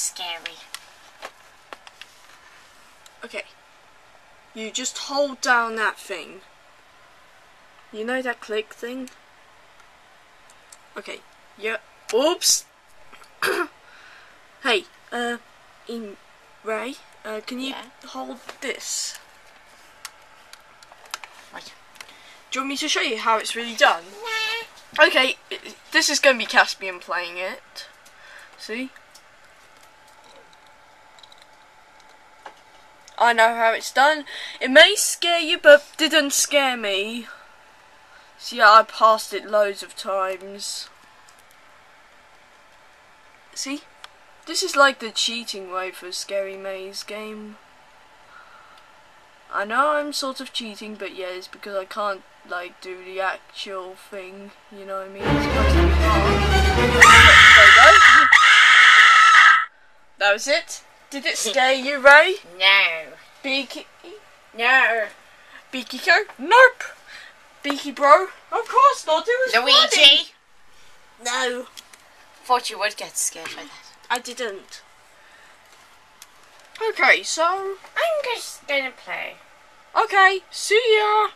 scary. Okay. You just hold down that thing. You know that click thing? Okay. Yeah. Oops! hey, uh, in Ray, uh, can you yeah. hold this? Right. Do you want me to show you how it's really done? Nah. Okay, this is going to be Caspian playing it. See? I know how it's done. It may scare you, but didn't scare me. So yeah, I passed it loads of times. See? This is like the cheating way for a Scary Maze game. I know I'm sort of cheating, but yeah, it's because I can't like do the actual thing. You know what I mean? It's supposed to be hard. There you go. That was it. Did it scare you, Ray? No. Beaky, No. Beaky Co? Nope. Beaky Bro? Of course not. It was. Luigi. No, Thought you would get scared by that. I didn't. Okay, so I'm just gonna play. okay, see ya.